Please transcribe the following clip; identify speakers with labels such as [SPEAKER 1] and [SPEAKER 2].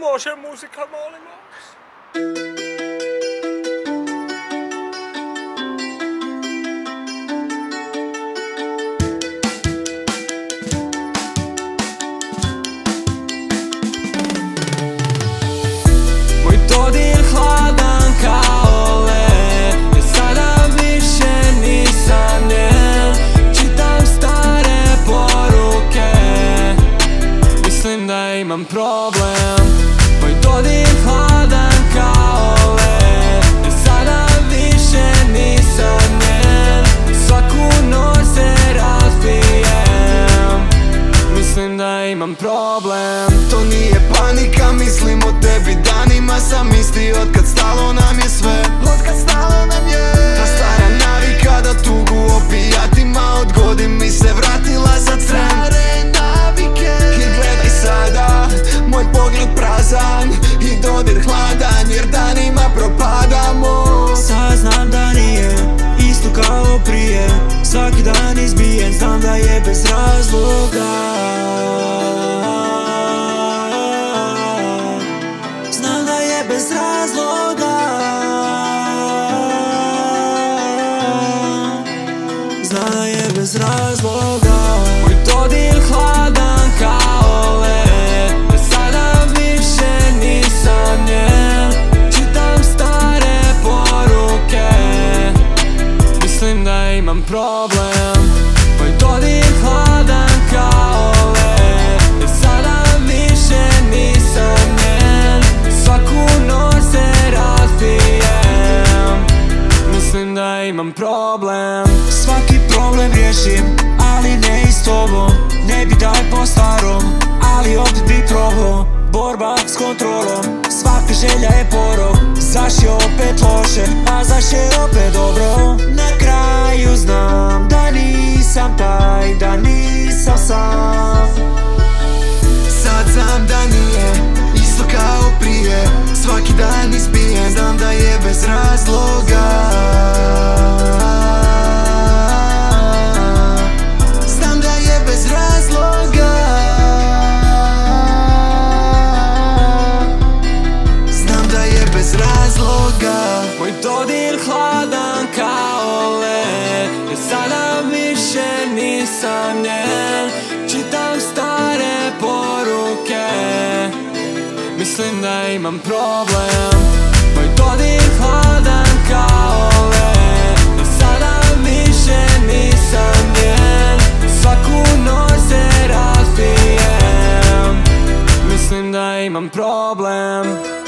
[SPEAKER 1] Može muzika, molim vas.
[SPEAKER 2] Moj dodir hladan kao led Jer sada više nisam njen Čitam stare poruke Mislim da imam problem Imam problem.
[SPEAKER 3] To nije panika, mislim o tebi danima Sam isti od kad stalo nam
[SPEAKER 4] kao prije. Svaki dan izbijen, znam da je bez razloga
[SPEAKER 2] problem. Moj dodir hladan kao led Jer sada više nisam njen. Svaku noć se razbijem. Mislim da imam problem.
[SPEAKER 4] Svaki problem riješim, ali ne i s tobom. Ne bi daj po starom, ali opet bi probao. Borba s kontrolom, svaka želja je porok nisam taj, da nisam sam.
[SPEAKER 3] Sad znam da nije isto kao prije. Svaki dan izbijen, znam da je bez razloga
[SPEAKER 2] njen Čitam stare poruke. Mislim da imam problem Moj dodir hladan kao led. Jer sada više nisam njen Svaku noć se Mislim da imam problem